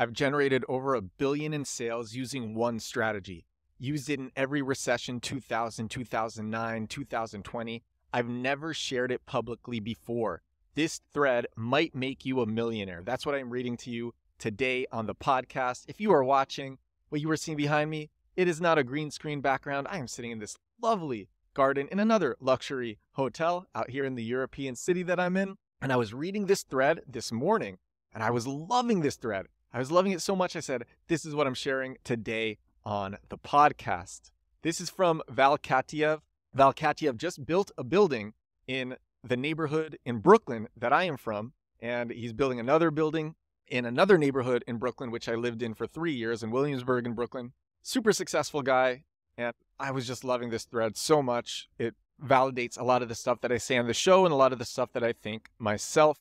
I've generated over a billion in sales using one strategy. Used it in every recession 2000, 2009, 2020. I've never shared it publicly before. This thread might make you a millionaire. That's what I'm reading to you today on the podcast. If you are watching what you are seeing behind me, it is not a green screen background. I am sitting in this lovely garden in another luxury hotel out here in the European city that I'm in. And I was reading this thread this morning and I was loving this thread. I was loving it so much, I said, This is what I'm sharing today on the podcast. This is from Val Katayev. Val Katayev just built a building in the neighborhood in Brooklyn that I am from, and he's building another building in another neighborhood in Brooklyn, which I lived in for three years in Williamsburg in Brooklyn. Super successful guy, and I was just loving this thread so much. It validates a lot of the stuff that I say on the show and a lot of the stuff that I think myself.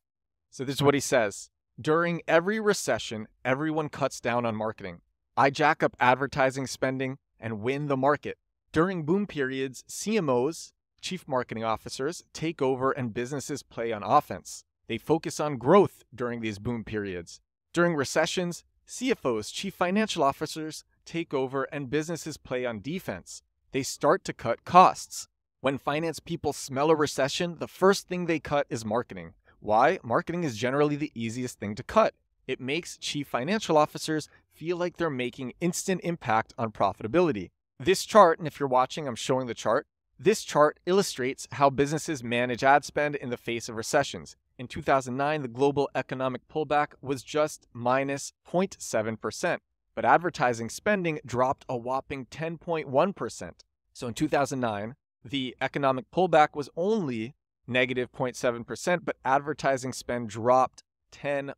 So, this is what he says During every recession, everyone cuts down on marketing. I jack up advertising spending and win the market. During boom periods, CMOs, chief marketing officers, take over and businesses play on offense. They focus on growth during these boom periods. During recessions, CFOs, chief financial officers, take over and businesses play on defense. They start to cut costs. When finance people smell a recession, the first thing they cut is marketing. Why? Marketing is generally the easiest thing to cut. It makes chief financial officers feel like they're making instant impact on profitability. This chart, and if you're watching, I'm showing the chart. This chart illustrates how businesses manage ad spend in the face of recessions. In 2009, the global economic pullback was just minus 0.7%, but advertising spending dropped a whopping 10.1%. So in 2009, the economic pullback was only negative 0.7%, but advertising spend dropped 10%.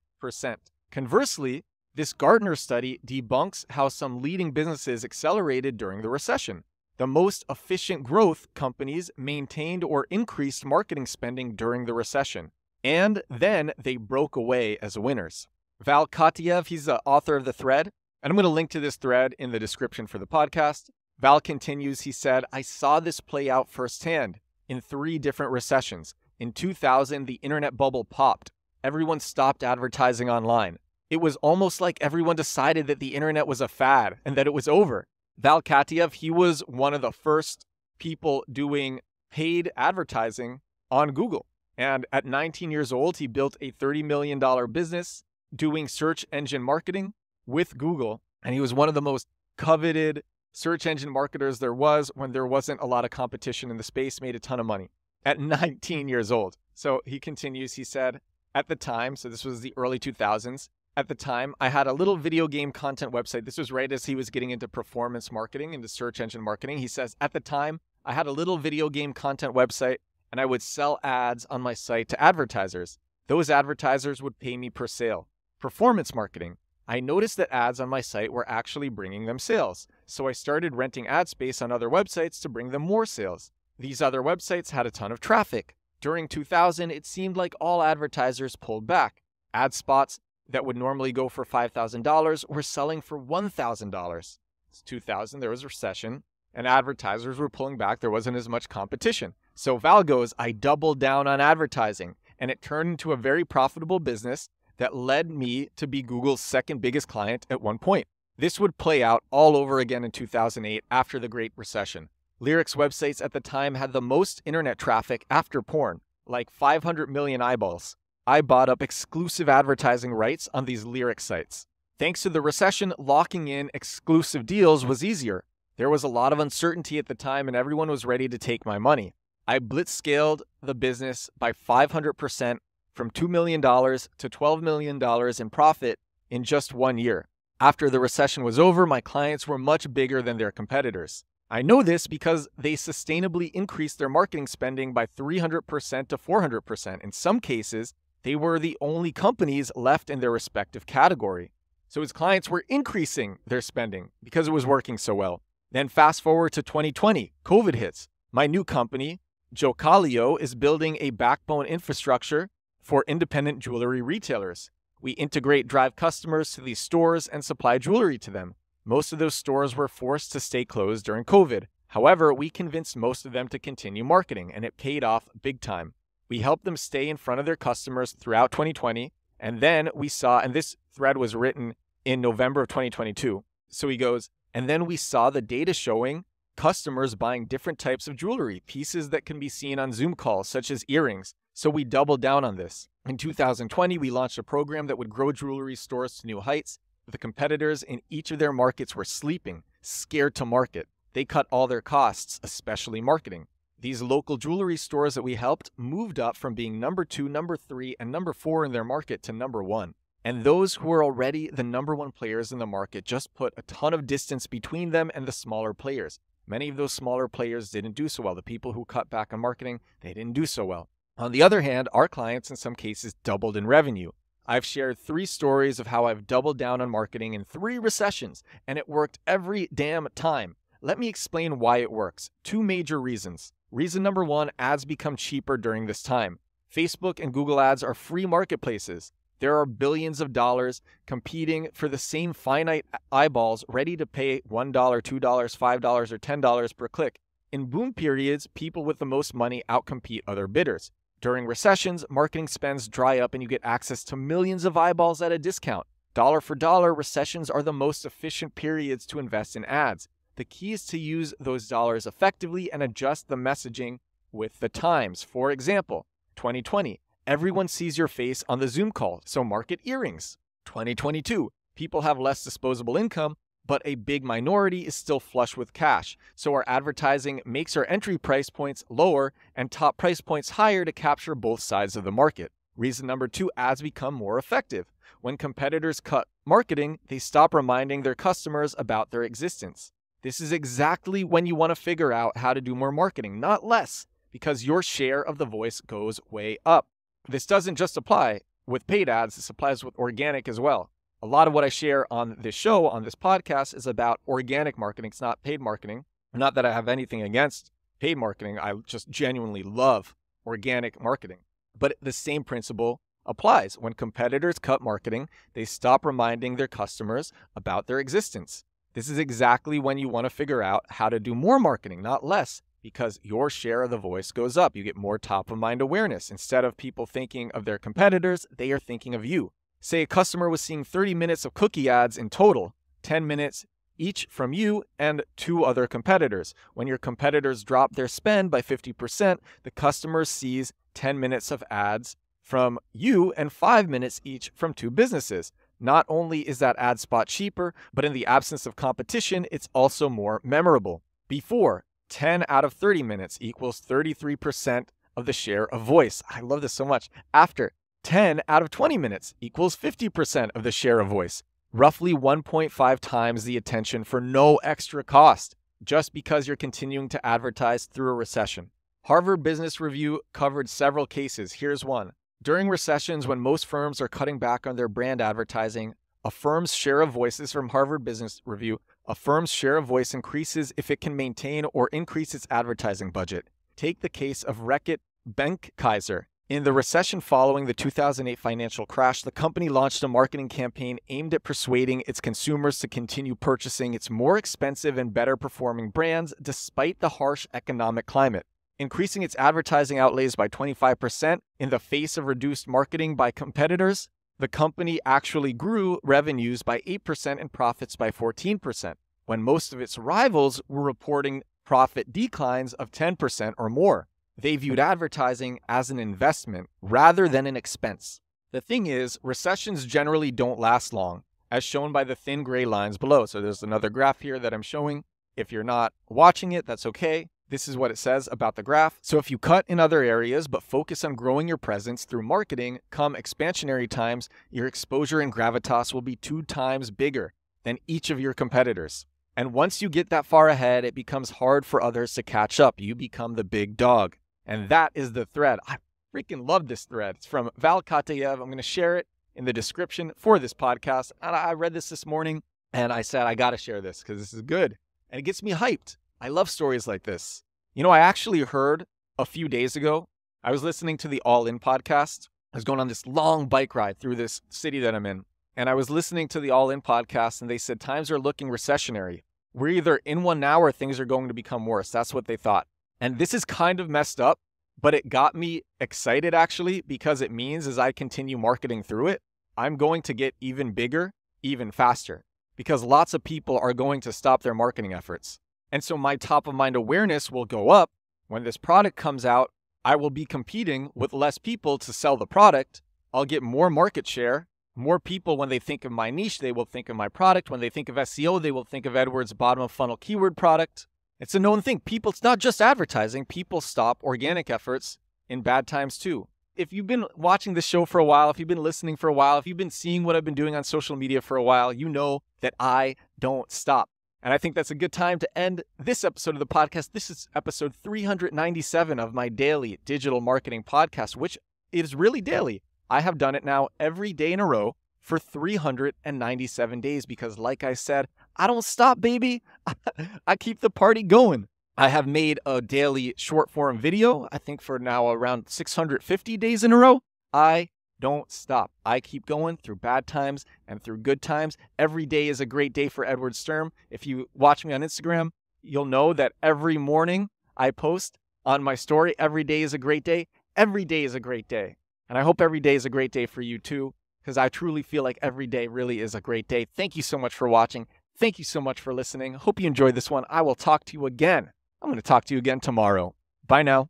Conversely, this Gartner study debunks how some leading businesses accelerated during the recession. The most efficient growth companies maintained or increased marketing spending during the recession, and then they broke away as winners. Val Katayev, he's the author of the thread, and I'm going to link to this thread in the description for the podcast. Val continues, he said, I saw this play out firsthand in three different recessions. In 2000, the internet bubble popped. Everyone stopped advertising online. It was almost like everyone decided that the internet was a fad and that it was over. Val Katayev, he was one of the first people doing paid advertising on Google. And at 19 years old, he built a $30 million business doing search engine marketing with Google. And he was one of the most coveted search engine marketers there was when there wasn't a lot of competition in the space, made a ton of money at 19 years old. So he continues, he said, at the time, so this was the early 2000s, at the time, I had a little video game content website. This was right as he was getting into performance marketing, into search engine marketing. He says, at the time, I had a little video game content website and I would sell ads on my site to advertisers. Those advertisers would pay me per sale. Performance marketing. I noticed that ads on my site were actually bringing them sales, so I started renting ad space on other websites to bring them more sales. These other websites had a ton of traffic. During 2000, it seemed like all advertisers pulled back. Ad spots that would normally go for $5,000 were selling for $1,000. It's 2000, there was a recession, and advertisers were pulling back. There wasn't as much competition. So Val goes, I doubled down on advertising, and it turned into a very profitable business that led me to be Google's second biggest client at one point. This would play out all over again in 2008 after the Great Recession. Lyrics websites at the time had the most internet traffic after porn, like 500 million eyeballs. I bought up exclusive advertising rights on these lyric sites. Thanks to the recession, locking in exclusive deals was easier. There was a lot of uncertainty at the time, and everyone was ready to take my money. I blitzscaled the business by 500% from $2 million to $12 million in profit in just one year. After the recession was over, my clients were much bigger than their competitors. I know this because they sustainably increased their marketing spending by 300% to 400%. In some cases, they were the only companies left in their respective category. So his clients were increasing their spending because it was working so well. Then fast forward to 2020, COVID hits. My new company, Jocalio, is building a backbone infrastructure for independent jewelry retailers. We integrate drive customers to these stores and supply jewelry to them. Most of those stores were forced to stay closed during COVID. However, we convinced most of them to continue marketing, and it paid off big time. We helped them stay in front of their customers throughout 2020, and then we saw, and this thread was written in November of 2022. So he goes, and then we saw the data showing customers buying different types of jewelry, pieces that can be seen on Zoom calls, such as earrings. So we doubled down on this. In 2020, we launched a program that would grow jewelry stores to new heights. The competitors in each of their markets were sleeping, scared to market. They cut all their costs, especially marketing. These local jewelry stores that we helped moved up from being number two, number three, and number four in their market to number one. And those who were already the number one players in the market just put a ton of distance between them and the smaller players. Many of those smaller players didn't do so well. The people who cut back on marketing, they didn't do so well. On the other hand, our clients in some cases doubled in revenue. I've shared three stories of how I've doubled down on marketing in three recessions, and it worked every damn time. Let me explain why it works. Two major reasons. Reason number one ads become cheaper during this time. Facebook and Google ads are free marketplaces. There are billions of dollars competing for the same finite eyeballs ready to pay $1, $2, $5, or $10 per click. In boom periods, people with the most money outcompete other bidders. During recessions, marketing spends dry up and you get access to millions of eyeballs at a discount. Dollar for dollar, recessions are the most efficient periods to invest in ads. The key is to use those dollars effectively and adjust the messaging with the times. For example, 2020, Everyone sees your face on the Zoom call, so market earrings. 2022, people have less disposable income, but a big minority is still flush with cash. So our advertising makes our entry price points lower and top price points higher to capture both sides of the market. Reason number two ads become more effective. When competitors cut marketing, they stop reminding their customers about their existence. This is exactly when you want to figure out how to do more marketing, not less, because your share of the voice goes way up. This doesn't just apply with paid ads, this applies with organic as well. A lot of what I share on this show, on this podcast, is about organic marketing. It's not paid marketing. Not that I have anything against paid marketing, I just genuinely love organic marketing. But the same principle applies. When competitors cut marketing, they stop reminding their customers about their existence. This is exactly when you want to figure out how to do more marketing, not less because your share of the voice goes up. You get more top of mind awareness. Instead of people thinking of their competitors, they are thinking of you. Say a customer was seeing 30 minutes of cookie ads in total, 10 minutes each from you and two other competitors. When your competitors drop their spend by 50%, the customer sees 10 minutes of ads from you and 5 minutes each from two businesses. Not only is that ad spot cheaper, but in the absence of competition, it's also more memorable. Before, 10 out of 30 minutes equals 33% of the share of voice. I love this so much. After 10 out of 20 minutes equals 50% of the share of voice, roughly 1.5 times the attention for no extra cost, just because you're continuing to advertise through a recession. Harvard Business Review covered several cases. Here's one. During recessions, when most firms are cutting back on their brand advertising, a firm's share of voices from Harvard Business Review a firm's share of voice increases if it can maintain or increase its advertising budget. Take the case of Reckitt Benckiser. In the recession following the 2008 financial crash, the company launched a marketing campaign aimed at persuading its consumers to continue purchasing its more expensive and better performing brands despite the harsh economic climate. Increasing its advertising outlays by 25% in the face of reduced marketing by competitors, the company actually grew revenues by 8% and profits by 14%, when most of its rivals were reporting profit declines of 10% or more. They viewed advertising as an investment rather than an expense. The thing is, recessions generally don't last long, as shown by the thin gray lines below. So there's another graph here that I'm showing. If you're not watching it, that's okay. This is what it says about the graph. So if you cut in other areas but focus on growing your presence through marketing, come expansionary times, your exposure and gravitas will be two times bigger than each of your competitors. And once you get that far ahead, it becomes hard for others to catch up. You become the big dog. And that is the thread. I freaking love this thread. It's from Val Katayev. I'm going to share it in the description for this podcast. And I read this this morning and I said, I got to share this because this is good. And it gets me hyped. I love stories like this. You know, I actually heard a few days ago, I was listening to the All In podcast. I was going on this long bike ride through this city that I'm in. And I was listening to the All In podcast, and they said times are looking recessionary. We're either in one now or things are going to become worse. That's what they thought. And this is kind of messed up, but it got me excited actually because it means as I continue marketing through it, I'm going to get even bigger even faster because lots of people are going to stop their marketing efforts. And so my top of mind awareness will go up. When this product comes out, I will be competing with less people to sell the product. I'll get more market share. More people, when they think of my niche, they will think of my product. When they think of SEO, they will think of Edwards' bottom of funnel keyword product. It's a known thing. People, it's not just advertising, people stop organic efforts in bad times too. If you've been watching this show for a while, if you've been listening for a while, if you've been seeing what I've been doing on social media for a while, you know that I don't stop. And I think that's a good time to end this episode of the podcast. This is episode 397 of my daily digital marketing podcast, which is really daily. I have done it now every day in a row for 397 days because, like I said, I don't stop, baby. I keep the party going. I have made a daily short form video, I think for now around 650 days in a row. I don't stop. I keep going through bad times and through good times. Every day is a great day for Edward Sturm. If you watch me on Instagram, you'll know that every morning I post on my story, every day is a great day. Every day is a great day. And I hope every day is a great day for you too, because I truly feel like every day really is a great day. Thank you so much for watching. Thank you so much for listening. Hope you enjoyed this one. I will talk to you again. I'm going to talk to you again tomorrow. Bye now.